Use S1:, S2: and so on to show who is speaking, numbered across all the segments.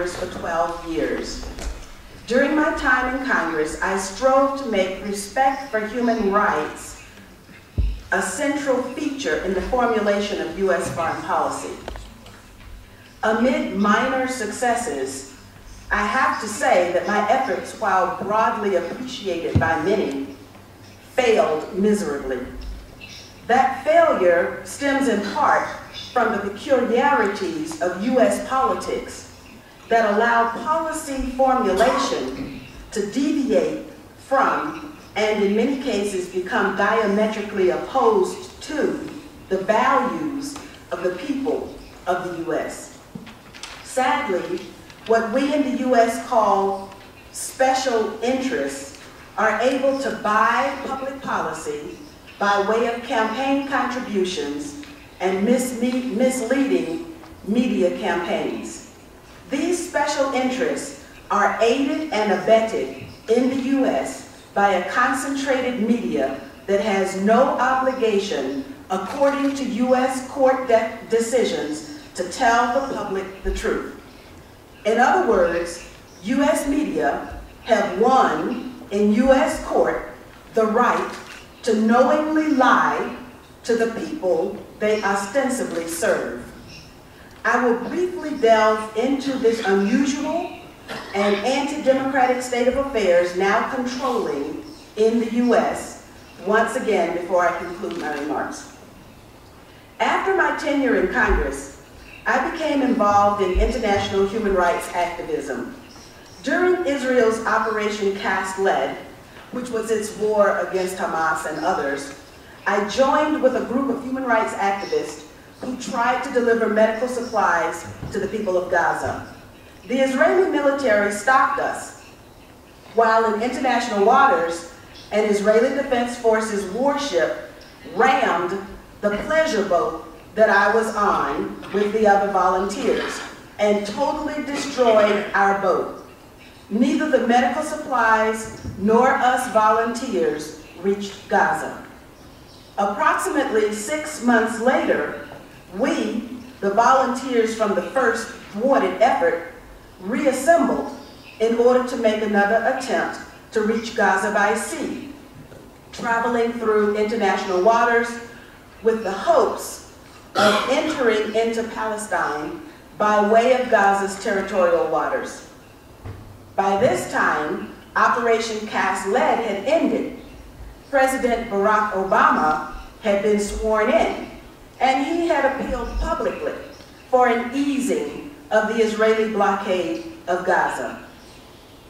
S1: Congress for 12 years. During my time in Congress, I strove to make respect for human rights a central feature in the formulation of U.S. foreign policy. Amid minor successes, I have to say that my efforts, while broadly appreciated by many, failed miserably. That failure stems in part from the peculiarities of U.S. politics that allow policy formulation to deviate from and in many cases become diametrically opposed to the values of the people of the U.S. Sadly, what we in the U.S. call special interests are able to buy public policy by way of campaign contributions and misleading media campaigns. These special interests are aided and abetted in the U.S. by a concentrated media that has no obligation, according to U.S. court de decisions, to tell the public the truth. In other words, U.S. media have won in U.S. court the right to knowingly lie to the people they ostensibly serve. I will briefly delve into this unusual and anti-democratic state of affairs now controlling in the U.S. once again before I conclude my remarks. After my tenure in Congress, I became involved in international human rights activism. During Israel's Operation Cast Lead, which was its war against Hamas and others, I joined with a group of human rights activists who tried to deliver medical supplies to the people of Gaza. The Israeli military stopped us, while in international waters, an Israeli Defense Forces warship rammed the pleasure boat that I was on with the other volunteers and totally destroyed our boat. Neither the medical supplies nor us volunteers reached Gaza. Approximately six months later, we, the volunteers from the first thwarted effort, reassembled in order to make another attempt to reach Gaza by sea, traveling through international waters with the hopes of entering into Palestine by way of Gaza's territorial waters. By this time, Operation Cast Lead had ended. President Barack Obama had been sworn in, and he had appealed publicly for an easing of the Israeli blockade of Gaza.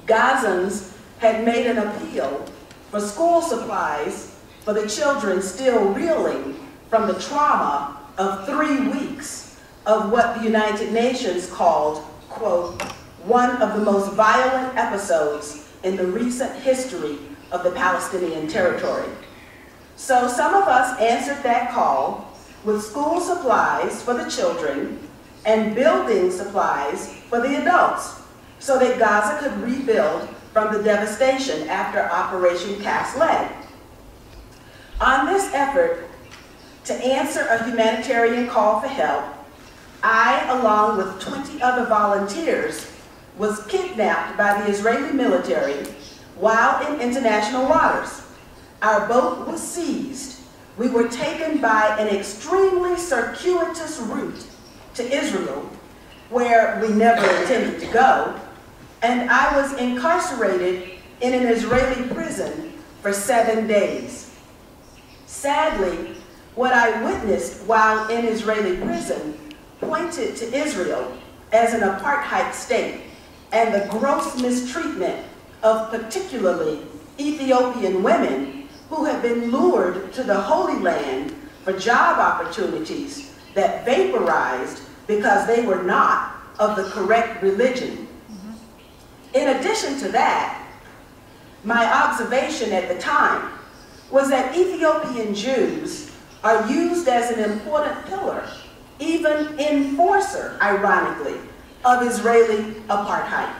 S1: Gazans had made an appeal for school supplies for the children still reeling from the trauma of three weeks of what the United Nations called, quote, one of the most violent episodes in the recent history of the Palestinian territory. So some of us answered that call with school supplies for the children and building supplies for the adults so that Gaza could rebuild from the devastation after Operation Cast Lead. On this effort to answer a humanitarian call for help, I, along with 20 other volunteers, was kidnapped by the Israeli military while in international waters. Our boat was seized. We were taken by an extremely circuitous route to Israel, where we never intended to go, and I was incarcerated in an Israeli prison for seven days. Sadly, what I witnessed while in Israeli prison pointed to Israel as an apartheid state and the gross mistreatment of particularly Ethiopian women who have been lured to the Holy Land for job opportunities that vaporized because they were not of the correct religion. Mm-hmm. In addition to that, my observation at the time was that Ethiopian Jews are used as an important pillar, even enforcer, ironically, of Israeli apartheid.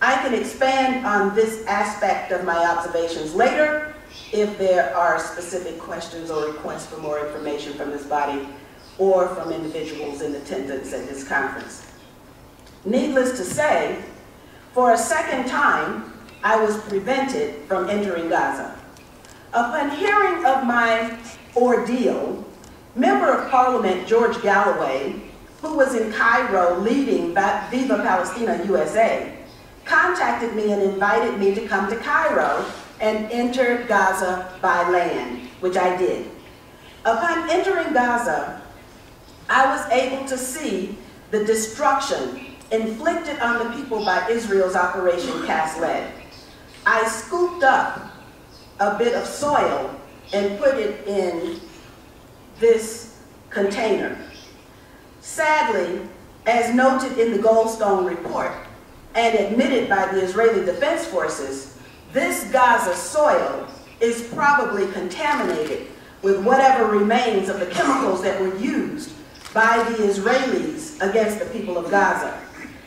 S1: I can expand on this aspect of my observations later if there are specific questions or requests for more information from this body or from individuals in attendance at this conference. Needless to say, for a second time, I was prevented from entering Gaza. Upon hearing of my ordeal, Member of Parliament George Galloway, who was in Cairo leading Viva Palestina USA, contacted me and invited me to come to Cairo and enter Gaza by land, which I did. Upon entering Gaza, I was able to see the destruction inflicted on the people by Israel's Operation Cast Lead. I scooped up a bit of soil and put it in this container. Sadly, as noted in the Goldstone report and admitted by the Israeli Defense Forces, this Gaza soil is probably contaminated with whatever remains of the chemicals that were used by the Israelis against the people of Gaza.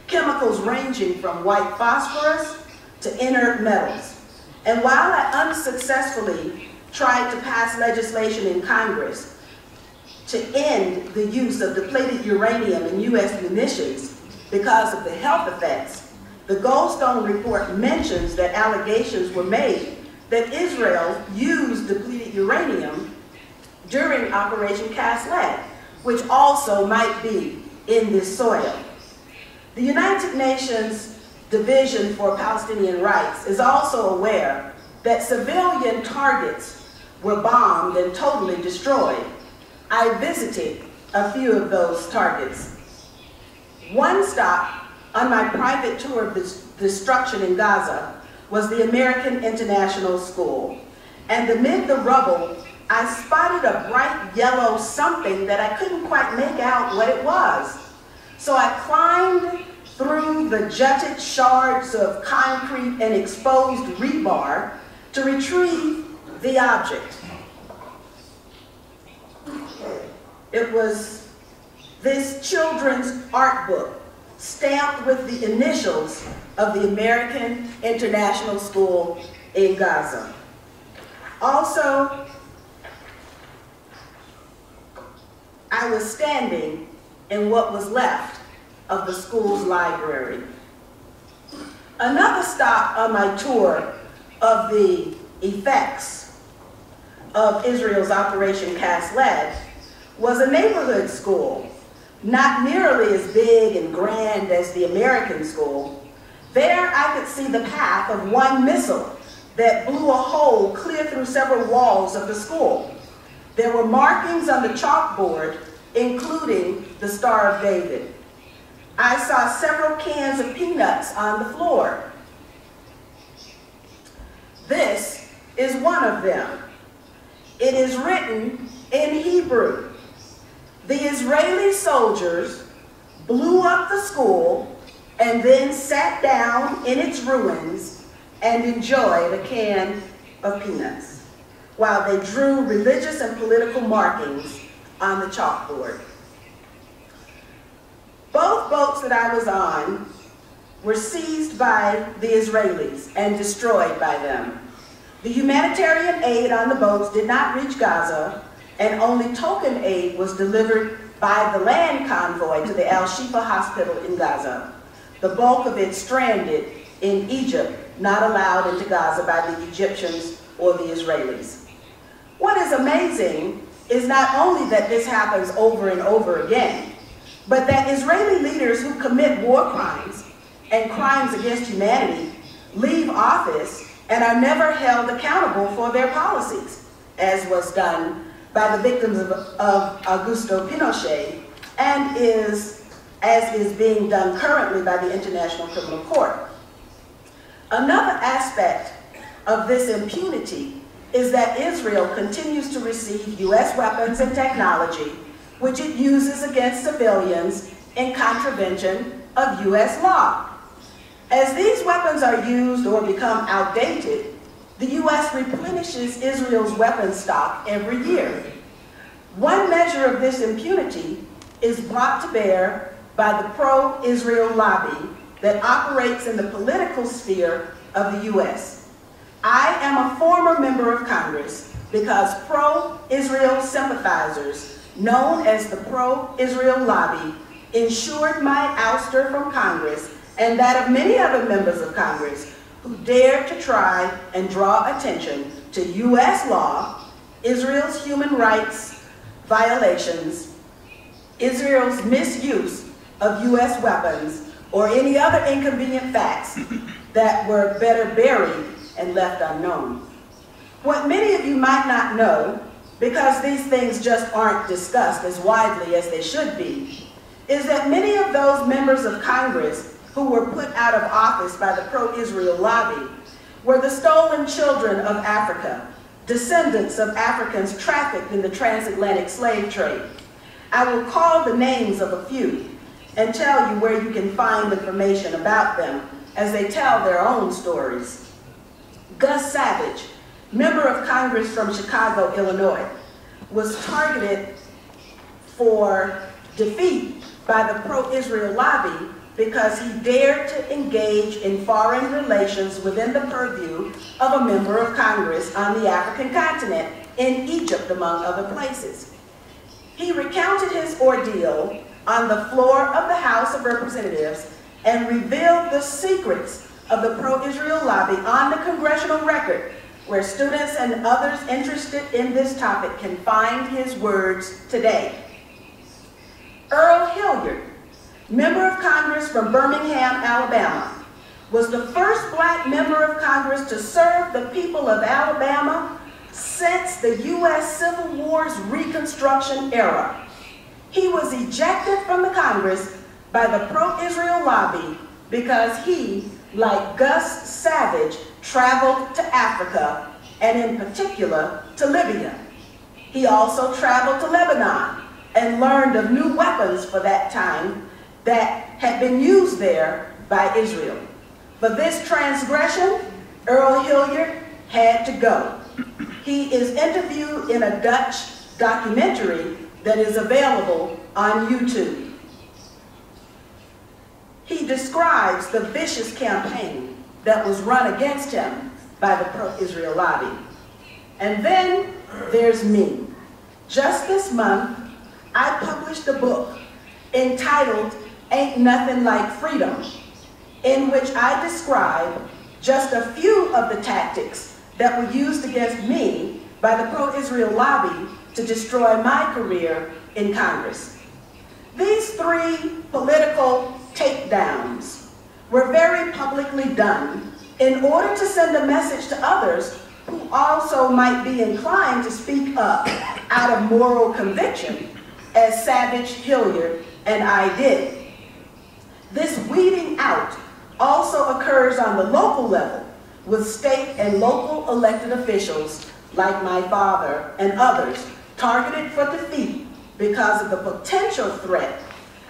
S1: Chemicals ranging from white phosphorus to inert metals. And while I unsuccessfully tried to pass legislation in Congress to end the use of depleted uranium in U.S. munitions because of the health effects, the Goldstone report mentions that allegations were made that Israel used depleted uranium during Operation Cast Lead, which also might be in this soil. The United Nations Division for Palestinian Rights is also aware that civilian targets were bombed and totally destroyed. I visited a few of those targets. One stop on my private tour of destruction in Gaza was the American International School. And amid the rubble, I spotted a bright yellow something that I couldn't quite make out what it was. So I climbed through the jutted shards of concrete and exposed rebar to retrieve the object. It was this children's art book stamped with the initials of the American International School in Gaza. Also, I was standing in what was left of the school's library. Another stop on my tour of the effects of Israel's Operation Cast Lead was a neighborhood school, not nearly as big and grand as the American school. There I could see the path of one missile that blew a hole clear through several walls of the school. There were markings on the chalkboard, including the Star of David. I saw several cans of peanuts on the floor. This is one of them. It is written in Hebrew. The Israeli soldiers blew up the school and then sat down in its ruins and enjoyed a can of peanuts while they drew religious and political markings on the chalkboard. Both boats that I was on were seized by the Israelis and destroyed by them. The humanitarian aid on the boats did not reach Gaza, and only token aid was delivered by the land convoy to the Al-Shifa hospital in Gaza. The bulk of it stranded in Egypt, not allowed into Gaza by the Egyptians or the Israelis. What is amazing is not only that this happens over and over again, but that Israeli leaders who commit war crimes and crimes against humanity leave office and are never held accountable for their policies, as was done by the victims of, of Augusto Pinochet and is, as is being done currently by the International Criminal Court. Another aspect of this impunity is that Israel continues to receive U.S. weapons and technology which it uses against civilians in contravention of U.S. law. As these weapons are used or become outdated, the U.S. replenishes Israel's weapons stock every year. One measure of this impunity is brought to bear by the pro-Israel lobby that operates in the political sphere of the U.S. I am a former member of Congress because pro-Israel sympathizers known as the pro-Israel lobby, ensured my ouster from Congress and that of many other members of Congress who dared to try and draw attention to U.S. law, Israel's human rights violations, Israel's misuse of U.S. weapons, or any other inconvenient facts that were better buried and left unknown. What many of you might not know, because these things just aren't discussed as widely as they should be, is that many of those members of Congress who were put out of office by the pro-Israel lobby were the stolen children of Africa, descendants of Africans trafficked in the transatlantic slave trade. I will call the names of a few and tell you where you can find information about them as they tell their own stories. Gus Savage, member of Congress from Chicago, Illinois, was targeted for defeat by the pro-Israel lobby because he dared to engage in foreign relations within the purview of a member of Congress on the African continent, in Egypt, among other places. He recounted his ordeal on the floor of the House of Representatives and revealed the secrets of the pro-Israel lobby on the congressional record, where students and others interested in this topic can find his words today. Earl Hilliard, member of Congress from Birmingham, Alabama, was the first black member of Congress to serve the people of Alabama since the U.S. Civil War's Reconstruction era. He was ejected from the Congress by the pro-Israel lobby because he, like Gus Savage, traveled to Africa, and in particular, to Libya. He also traveled to Lebanon and learned of new weapons for that time that had been used there by Israel. For this transgression, Earl Hilliard had to go. He is interviewed in a Dutch documentary that is available on YouTube. He describes the vicious campaign that was run against him by the pro-Israel lobby. And then there's me. Just this month, I published a book entitled Ain't Nothing Like Freedom, in which I describe just a few of the tactics that were used against me by the pro-Israel lobby to destroy my career in Congress. These three political takedowns were very publicly done in order to send a message to others who also might be inclined to speak up out of moral conviction, as Savage, Hilliard, and I did. This weeding out also occurs on the local level with state and local elected officials like my father and others targeted for defeat because of the potential threat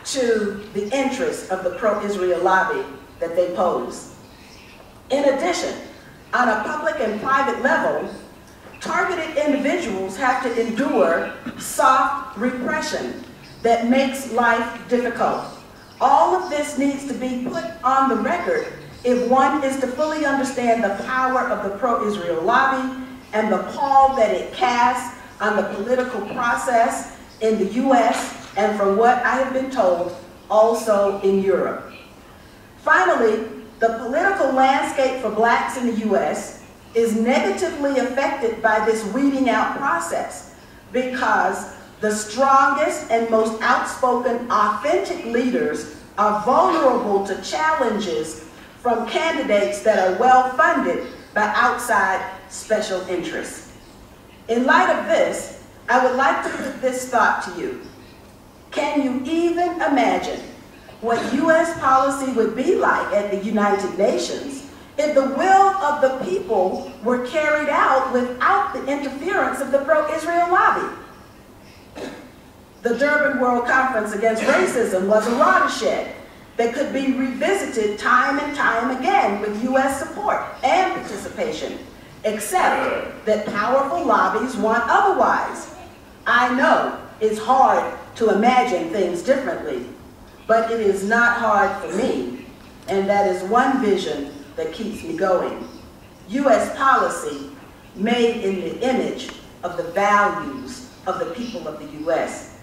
S1: to the interests of the pro-Israel lobby that they pose. In addition, on a public and private level, targeted individuals have to endure soft repression that makes life difficult. All of this needs to be put on the record if one is to fully understand the power of the pro-Israel lobby and the pall that it casts on the political process in the U.S. and from what I have been told, also in Europe. Finally, the political landscape for blacks in the U.S. is negatively affected by this weeding out process because the strongest and most outspoken, authentic leaders are vulnerable to challenges from candidates that are well-funded by outside special interests. In light of this, I would like to put this thought to you. Can you even imagine what U.S. policy would be like at the United Nations if the will of the people were carried out without the interference of the pro-Israel lobby? The Durban World Conference Against Racism was a watershed that could be revisited time and time again with U.S. support and participation, except that powerful lobbies want otherwise. I know it's hard to imagine things differently, but it is not hard for me, and that is one vision that keeps me going. U.S. policy made in the image of the values of the people of the U.S.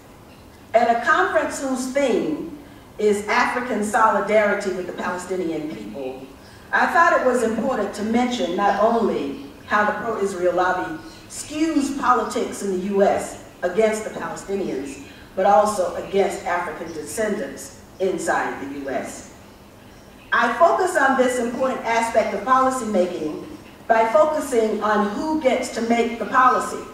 S1: At a conference whose theme is African solidarity with the Palestinian people, I thought it was important to mention not only how the pro-Israel lobby skews politics in the U.S. against the Palestinians, but also against African descendants inside the U.S. I focus on this important aspect of policymaking by focusing on who gets to make the policy,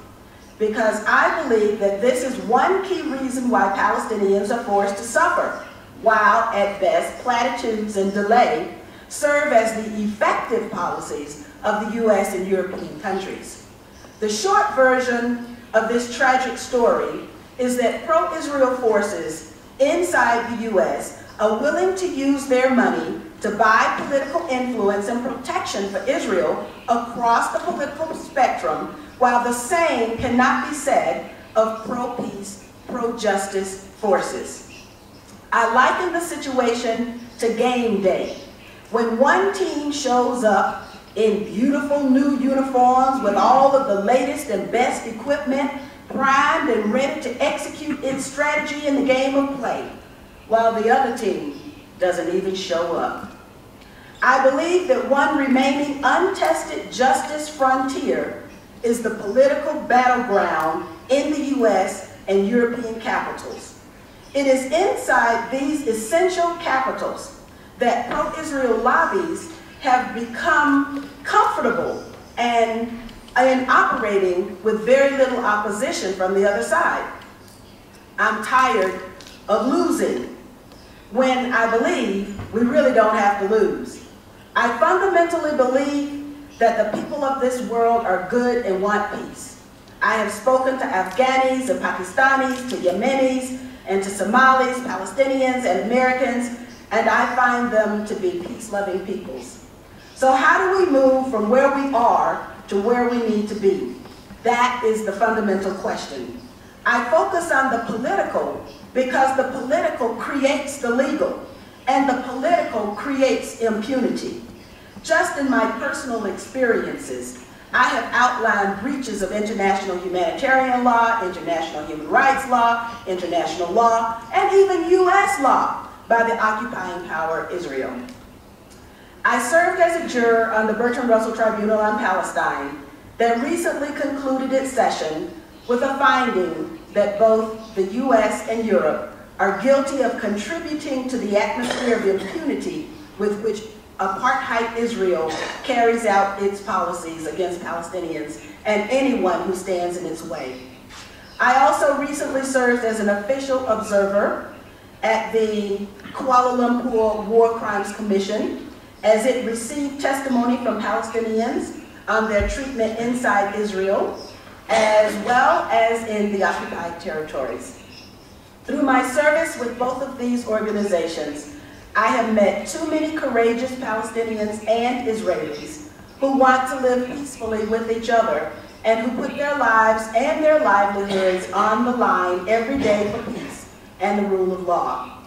S1: because I believe that this is one key reason why Palestinians are forced to suffer, while at best platitudes and delay serve as the effective policies of the US and European countries. The short version of this tragic story is that pro-Israel forces inside the US are willing to use their money to buy political influence and protection for Israel across the political spectrum, while the same cannot be said of pro-peace, pro-justice forces. I liken the situation to game day, when one team shows up in beautiful new uniforms with all of the latest and best equipment, primed and ready to execute its strategy in the game of play, while the other team doesn't even show up. I believe that one remaining untested justice frontier is the political battleground in the U.S. and European capitals. It is inside these essential capitals that pro-Israel lobbies have become comfortable and, and operating with very little opposition from the other side. I'm tired of losing when I believe we really don't have to lose. I fundamentally believe that the people of this world are good and want peace. I have spoken to Afghanis and Pakistanis, to Yemenis, and to Somalis, Palestinians, and Americans and I find them to be peace-loving peoples. So how do we move from where we are to where we need to be? That is the fundamental question. I focus on the political because the political creates the legal, and the political creates impunity. Just in my personal experiences, I have outlined breaches of international humanitarian law, international human rights law, international law, and even U.S. law by the occupying power Israel. I served as a juror on the Bertrand Russell Tribunal on Palestine that recently concluded its session with a finding that both the US and Europe are guilty of contributing to the atmosphere of impunity with which apartheid Israel carries out its policies against Palestinians and anyone who stands in its way. I also recently served as an official observer at the Kuala Lumpur War Crimes Commission as it received testimony from Palestinians on their treatment inside Israel, as well as in the occupied territories. Through my service with both of these organizations, I have met too many courageous Palestinians and Israelis who want to live peacefully with each other and who put their lives and their livelihoods on the line every day for peace and the rule of law.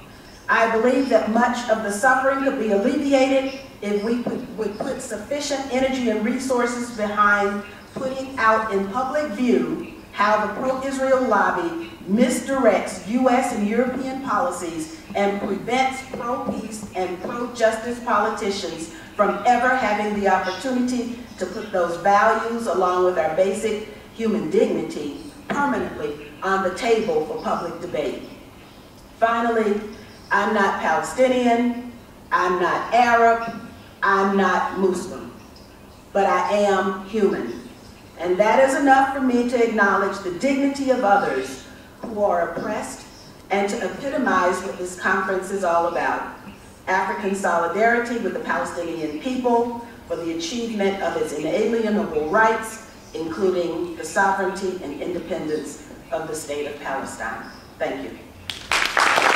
S1: I believe that much of the suffering could be alleviated if we would put sufficient energy and resources behind putting out in public view how the pro-Israel lobby misdirects U.S. and European policies and prevents pro-peace and pro-justice politicians from ever having the opportunity to put those values along with our basic human dignity permanently on the table for public debate. Finally, I'm not Palestinian, I'm not Arab, I'm not Muslim, but I am human. And that is enough for me to acknowledge the dignity of others who are oppressed and to epitomize what this conference is all about. African solidarity with the Palestinian people for the achievement of its inalienable rights, including the sovereignty and independence of the state of Palestine. Thank you.